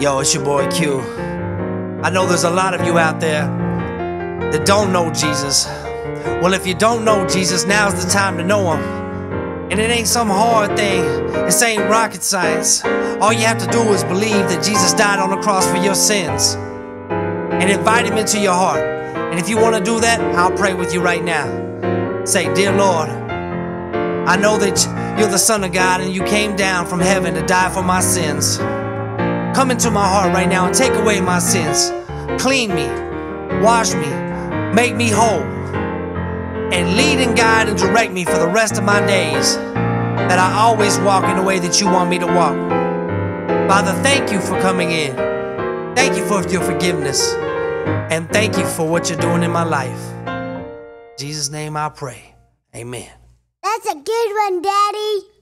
Yo, it's your boy Cue. I know there's a lot of you out there that don't know Jesus. Well, if you don't know Jesus, now's the time to know him. And it ain't some hard thing, this ain't rocket science. All you have to do is believe that Jesus died on the cross for your sins and invite him into your heart. And if you want to do that, I'll pray with you right now. Say, Dear Lord, I know that you're the Son of God and you came down from heaven to die for my sins. Come into my heart right now and take away my sins. Clean me, wash me, make me whole, and lead and guide and direct me for the rest of my days. That I always walk in the way that you want me to walk. Father, thank you for coming in. Thank you for your forgiveness. And thank you for what you're doing in my life. In Jesus' name I pray. Amen. That's a good one, Daddy.